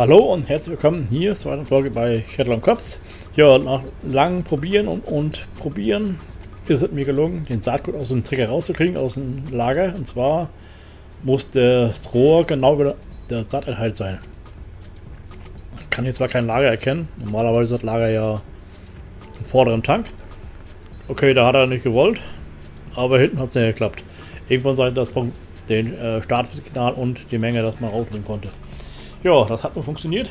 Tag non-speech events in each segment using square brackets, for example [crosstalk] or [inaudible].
Hallo und herzlich willkommen hier zur zweiten Folge bei Kettle Cops. Ja, nach langem Probieren und, und, Probieren ist es mir gelungen, den Saatgut aus dem Trigger rauszukriegen, aus dem Lager. Und zwar muss das Rohr genau über der Saaterhalt sein. Ich kann hier zwar kein Lager erkennen, normalerweise das Lager ja im vorderen Tank. Okay, da hat er nicht gewollt, aber hinten hat es ja geklappt. Irgendwann sei das von den äh, Startsignal und die Menge, dass man rausnehmen konnte. Ja, das hat noch funktioniert.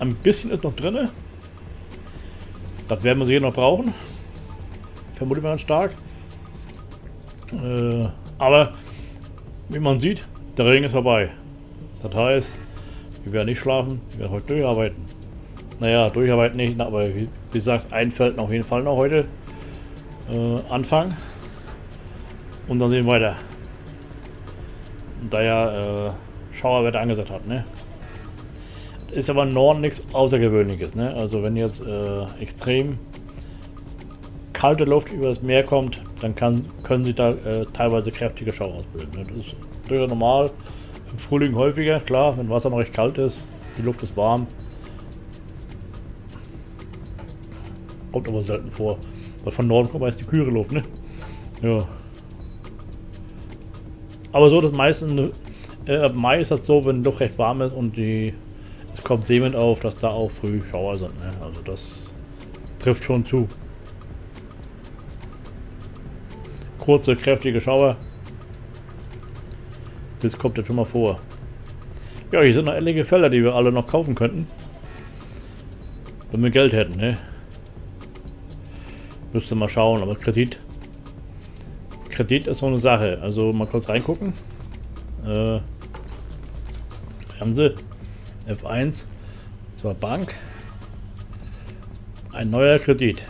Ein bisschen ist noch drin. Das werden wir sicher noch brauchen. Vermute ganz stark. Äh, aber wie man sieht, der Regen ist vorbei. Das heißt, wir werden nicht schlafen, wir werden heute durcharbeiten. Naja, durcharbeiten nicht, aber wie gesagt, ein Feld auf jeden Fall noch heute äh, anfangen. Und dann sehen wir weiter. Da ja äh, Schauerwetter angesagt hat, ne? Ist aber im Norden nichts Außergewöhnliches. Ne? Also wenn jetzt äh, extrem kalte Luft über das Meer kommt, dann kann, können sich da äh, teilweise kräftige Schauer ausbilden. Ne? Das ist durchaus normal. Im Frühling häufiger, klar, wenn Wasser noch recht kalt ist, die Luft ist warm. Kommt aber selten vor. Weil von Norden kommt meist die kühle Luft, ne? Ja. Aber so, das meiste, äh, Mai ist das so, wenn die Luft recht warm ist und die es kommt sehend auf, dass da auch früh Schauer sind. Ne? Also das trifft schon zu. Kurze, kräftige Schauer. Das kommt jetzt schon mal vor. Ja, hier sind noch etliche Felder, die wir alle noch kaufen könnten. Wenn wir Geld hätten, ne? Müsste mal schauen, aber Kredit. Kredit ist so eine Sache. Also mal kurz reingucken. Äh, haben. F1, zur Bank. Ein neuer Kredit.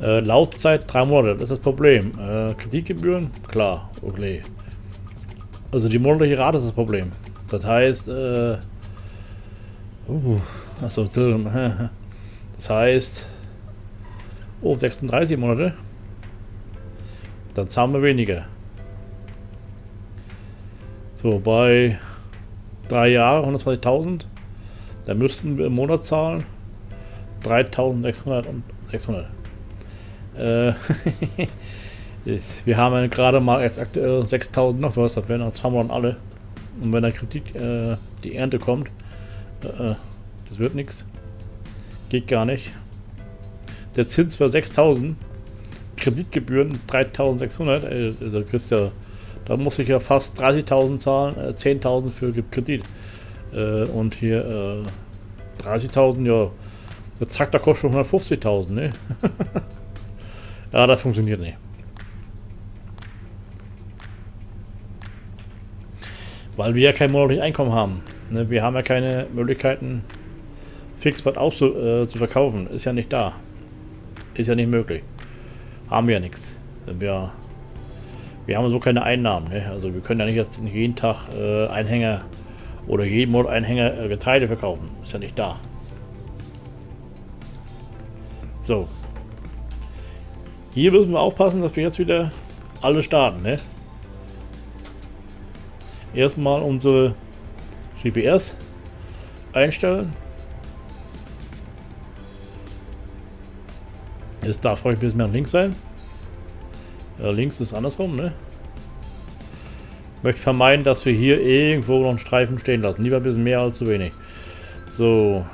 Äh, Laufzeit drei Monate, das ist das Problem. Äh, Kreditgebühren, klar, okay. Also die monatliche Rate ist das Problem. Das heißt, äh, uh, achso, [laughs] das heißt, oh, 36 Monate. Dann zahlen wir weniger. So, bei drei Jahre 120.000. Da müssten wir im Monat zahlen 3.600 und 600. Äh, [laughs] wir haben gerade mal jetzt aktuell 6.000 noch was, das wären jetzt haben wir dann alle. Und wenn der Kritik äh, die Ernte kommt, äh, das wird nichts. Geht gar nicht. Der Zins war 6.000, Kreditgebühren 3.600. Äh, da kriegst ja da muss ich ja fast 30.000 zahlen, äh, 10.000 für Kredit. Äh, und hier äh, 30.000, ja, zack, da kostet schon 150.000, ne? [laughs] ja, das funktioniert nicht. Weil wir ja kein monatliches Einkommen haben. Ne? Wir haben ja keine Möglichkeiten, Fixbad auch zu, äh. Ist ja nicht da. Ist ja nicht möglich. Haben wir ja nichts. Wir wir haben so keine Einnahmen. Ne? Also wir können ja nicht jetzt jeden Tag äh, Einhänger oder jeden Monat Einhänger äh, Getreide verkaufen. Ist ja nicht da. So. Hier müssen wir aufpassen, dass wir jetzt wieder alle starten. Ne? Erstmal unsere GPS einstellen. Jetzt darf ruhig ein bisschen mehr links sein. Ja, links ist andersrum, ne? Möchte vermeiden, dass wir hier irgendwo noch einen Streifen stehen lassen. Lieber ein bisschen mehr als zu wenig. So.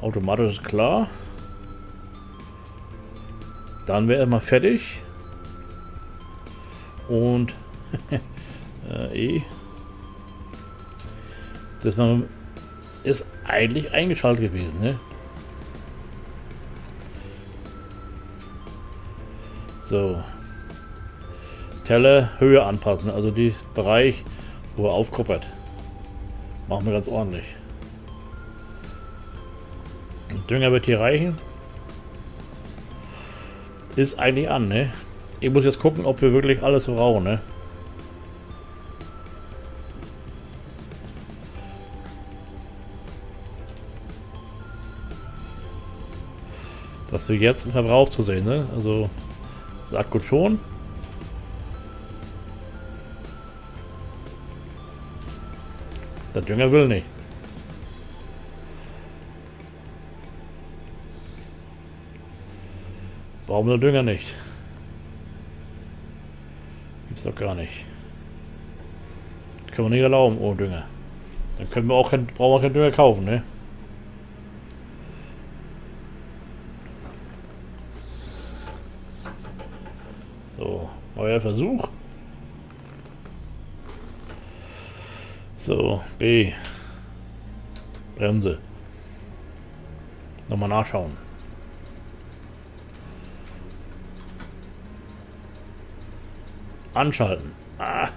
Automatisch ist klar. Dann wäre er mal fertig. Und [laughs] äh, E. Das ist eigentlich eingeschaltet gewesen, ne? So. Telle Höhe anpassen, also die Bereich, wo er aufkuppert. Machen wir ganz ordentlich. Dünger wird hier reichen. Ist eigentlich an, ne? Ich muss jetzt gucken, ob wir wirklich alles brauchen, ne? Dass wir jetzt einen Verbrauch zu sehen, ne? Also Sagt gut schon. Der Dünger will nicht. Warum der Dünger nicht? Gibt's doch gar nicht. können wir nicht erlauben, oh Dünger. Dann können wir auch kein, brauchen wir keinen Dünger kaufen, ne? So, neuer Versuch. So, B. Bremse. Nochmal nachschauen. Anschalten. Ah.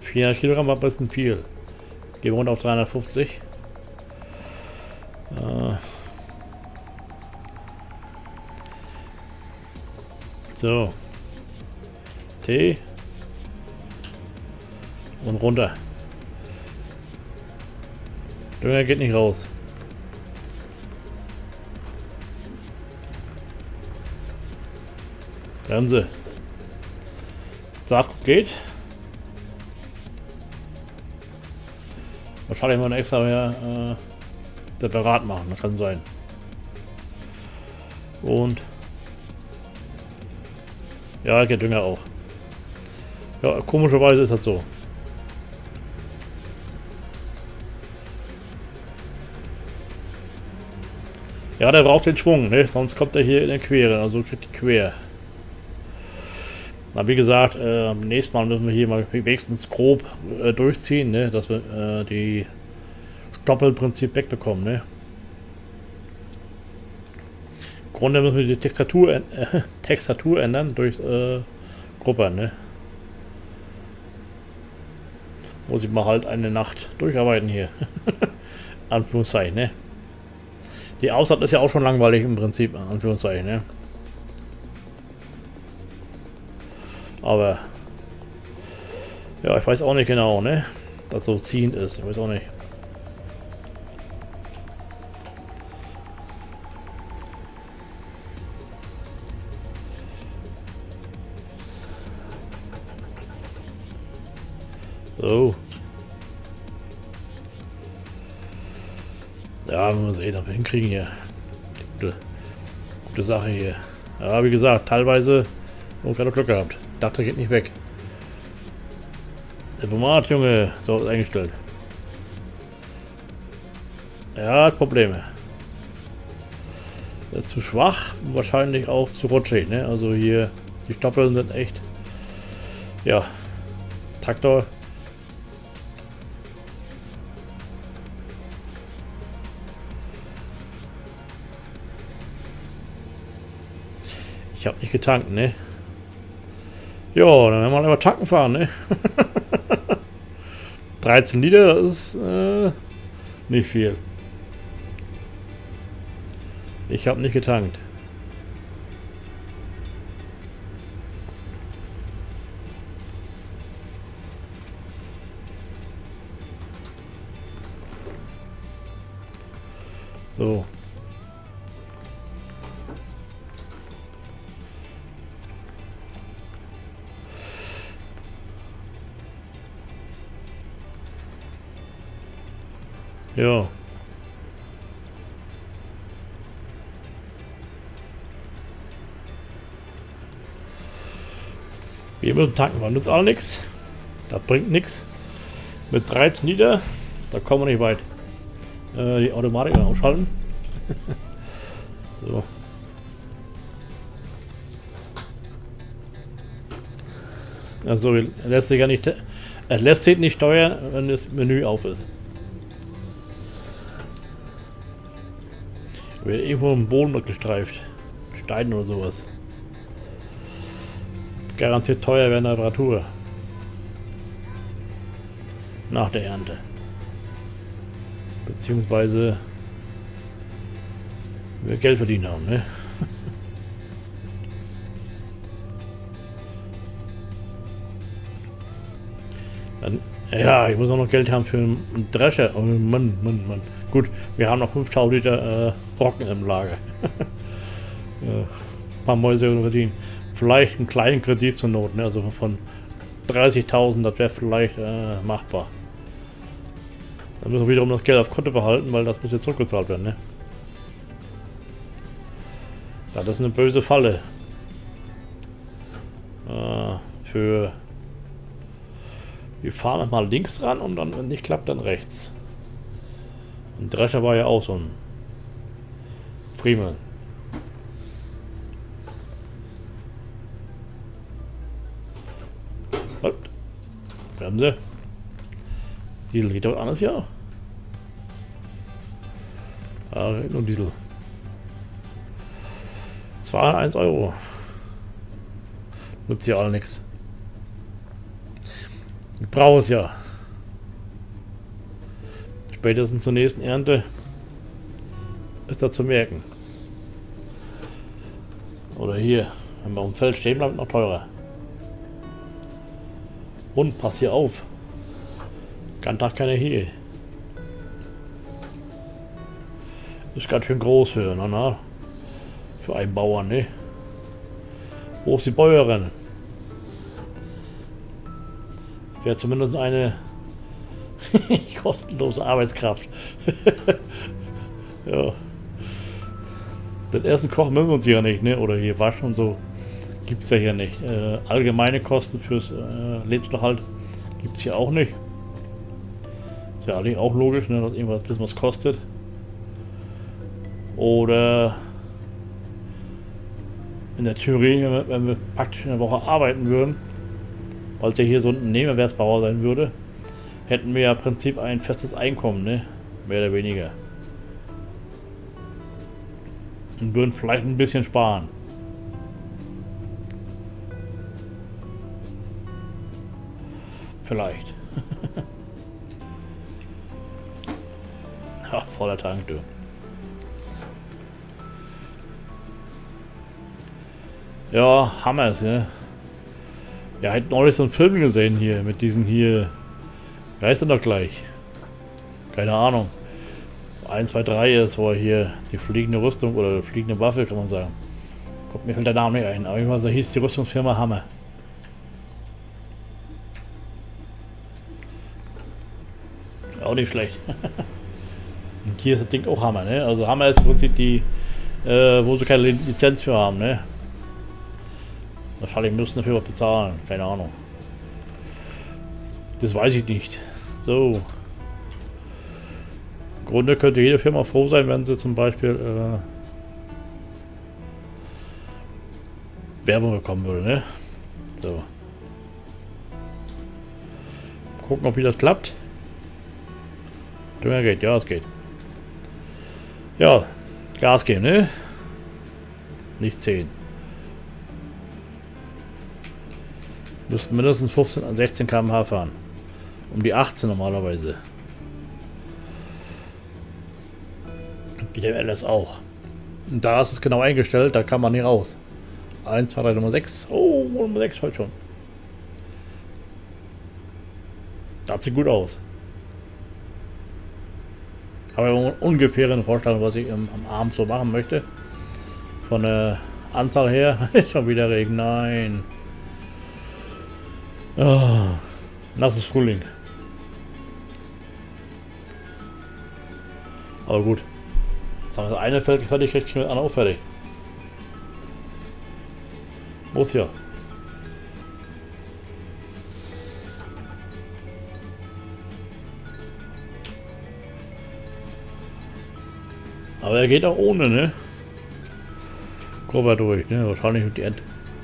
Vierhundert Kilogramm war ein bisschen viel. Gehen wir runter auf 350. So. T. Und runter. Dünger geht nicht raus. Bremse. Zack, geht. Wahrscheinlich mal extra mehr äh, separat machen, das kann sein. Und ja, Dünger auch. Ja, komischerweise ist das so. Ja, der braucht den Schwung, ne? sonst kommt er hier in der Quere, also kriegt die quer. Na, wie gesagt, äh, nächstes Mal müssen wir hier mal wenigstens grob äh, durchziehen, ne? dass wir äh, die Stoppelprinzip wegbekommen. Ne? Im Grunde müssen wir die Textatur, äh, [laughs] Textatur ändern durch äh, Gruppe. Ne? Muss ich mal halt eine Nacht durcharbeiten hier. [laughs] Anführungszeichen, ne? Die Aussaat ist ja auch schon langweilig im Prinzip, Anführungszeichen, ne? Aber ja, ich weiß auch nicht genau, ne? Was so ziehend ist. Ich weiß auch nicht. So. Ja, wir sehen, ob wir hinkriegen hier. Gute, gute Sache hier. Ja, wie gesagt, teilweise oh, gerade Glück gehabt. Dachte, geht nicht weg. Der Format, Junge. So, ist eingestellt. Er hat Probleme. zu schwach, wahrscheinlich auch zu rutschig, ne? Also hier, die Stoppeln sind echt... Ja. Traktor. Ich habe nicht getankt, ne? Ja, dann werden wir mal tanken fahren, ne? [laughs] 13 Liter, das ist äh, nicht viel. Ich habe nicht getankt. So. Ja. Wir müssen tanken, wir nützt auch nichts. Das bringt nichts. Mit 13 Liter, da kommen wir nicht weit. Äh, die Automatik ausschalten. [laughs] so. Also lässt sich ja nicht, es lässt sich nicht steuern, wenn das Menü auf ist. Wird irgendwo im Boden gestreift. Stein oder sowas. Garantiert teuer während der Reparatur. Nach der Ernte. Beziehungsweise wir Geld verdient haben, ne? [laughs] Dann, ja, ich muss auch noch Geld haben für einen Drescher. Oh Mann, Mann, Mann. Gut, wir haben noch 5000 Liter äh, Brocken im Lager. [laughs] äh, paar Mäuse verdienen. Vielleicht einen kleinen Kredit zur Not, ne? also von 30.000, das wäre vielleicht äh, machbar. Dann müssen wir wiederum das Geld auf Konto behalten, weil das muss jetzt zurückgezahlt werden. Ne? Ja, das ist eine böse Falle. Äh, für... Wir fahren mal links ran und dann, wenn nicht klappt, dann rechts. Und Drescher war ja auch so ein Friemel. Halt. Bremse. Diesel geht doch anders, ja. Ah, nur Diesel. 201 Euro. Nutzt hier alle nichts. Ich brauche es ja. Spätestens zur nächsten Ernte ist da zu merken. Oder hier, wenn wir auf dem Feld stehen bleibt, noch teurer. Und pass hier auf. Kann doch keiner hier. Ist ganz schön groß für, na, na, für einen Bauern, ne? Wo ist die Bäuerin? Wäre zumindest eine [laughs] kostenlose Arbeitskraft. [laughs] ja. Den ersten Koch mögen wir uns hier nicht, ne? Oder hier waschen und so. Gibt es ja hier nicht. Äh, allgemeine Kosten fürs äh, Lebensunterhalt gibt es hier auch nicht. Ist ja eigentlich auch logisch, ne? dass irgendwas bisschen was kostet. Oder in der Theorie, wenn wir, wenn wir praktisch in der Woche arbeiten würden, weil es ja hier so ein Nebenwertsbauer sein würde, hätten wir ja im Prinzip ein festes Einkommen, ne? Mehr oder weniger. Und würden vielleicht ein bisschen sparen. Vielleicht. [laughs] Ach, voller Tank, du. Ja, Hammer ist, ne? Ja, hätte neulich so einen Film gesehen hier, mit diesen hier. Wer ist denn doch gleich? Keine Ahnung. 1, 2, 3 ist, wo er hier die fliegende Rüstung oder fliegende Waffe, kann man sagen. Kommt mir fällt der Name nicht ein, aber ich weiß, da hieß die Rüstungsfirma Hammer. Auch nicht schlecht. [laughs] Und hier ist das Ding auch Hammer, ne? Also Hammer ist im Prinzip die, äh, wo sie keine Lizenz für haben, ne? Wahrscheinlich müssen dafür was bezahlen, keine Ahnung. Das weiß ich nicht. So. Im Grunde könnte jede Firma froh sein, wenn sie zum Beispiel äh, Werbung bekommen würde, ne? So. Gucken, ob wie das klappt. Dünger geht, ja, es geht. Ja, Gas geben, ne? Nicht 10. Müssten mindestens 15 an 16 km/h fahren. Um die 18 normalerweise. Geht im LS auch. Und da ist es genau eingestellt, da kann man nicht raus. 1, 2, 3, Nummer 6. Oh, Nummer 6 heute schon. Das sieht gut aus. Aber ungefähr eine Vorstellung, was ich am Abend so machen möchte. Von der Anzahl her. [laughs] schon wieder Regen. Nein. Oh, ist Frühling. Aber gut. Sagen wir, eine fällt fertig, kriegt mit einer auch fertig. Muss ja. Aber er geht auch ohne, ne? Grober durch, ne? Wahrscheinlich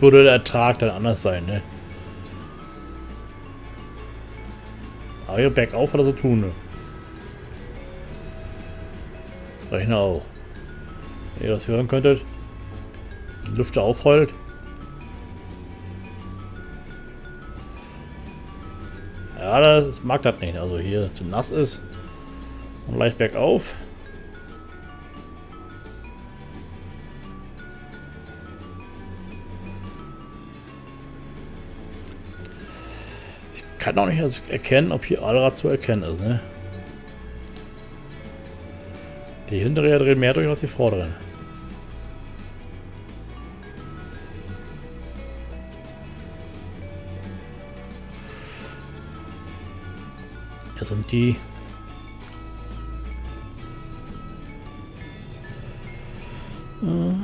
würde der Ertrag dann anders sein, ne? Aber hier bergauf hat er so tun. Ne? Rechner auch. Wenn ihr das hören könntet. Die Lüfte aufheult. Ja, das mag das nicht. Also hier zu nass ist. Und leicht bergauf. kann auch nicht erkennen, ob hier Allrad zu erkennen ist. Ne? Die hintere dreht mehr durch als die vorderen. Das sind die äh.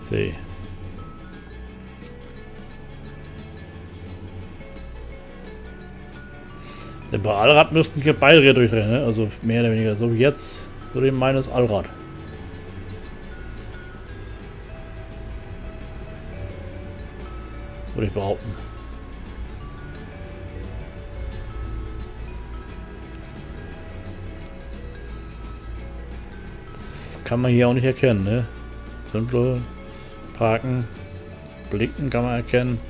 See. Bei Allrad müssten hier beide Räder durchrennen, ne? also mehr oder weniger, so wie jetzt, so dem meines Allrad. Würde ich behaupten. Das kann man hier auch nicht erkennen, ne? Simple, Parken, Blicken kann man erkennen.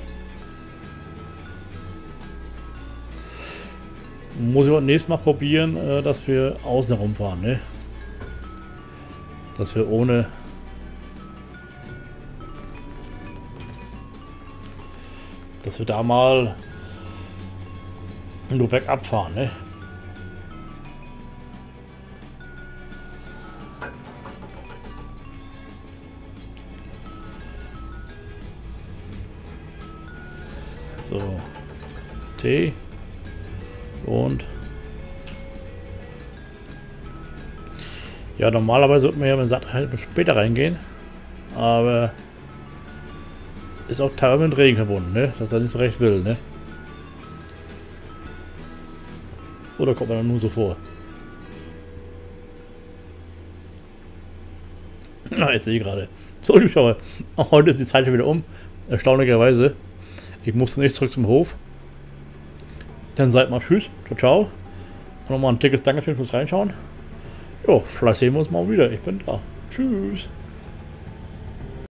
Muss ich auch nächstes Mal probieren, äh, dass wir außen rumfahren, ne? Dass wir ohne dass wir da mal nur bergab fahren, ne? So. Und ja, normalerweise wird man ja mit Satt halt später reingehen. Aber ist auch teilweise mit Regen verbunden, ne? Dass er nicht so recht will, ne? Oder kommt man dann nur so vor? Na, jetzt sehe ich gerade. So, Zuschauer, [laughs] heute ist die Zeit schon wieder um. Erstaunlicherweise. Ich musste nicht zurück zum Hof. Dann seid mal tschüss. Ciao, ciao. Und nochmal ein dickes Dankeschön fürs Reinschauen. Jo, vielleicht sehen wir uns mal wieder. Ich bin da. Tschüss.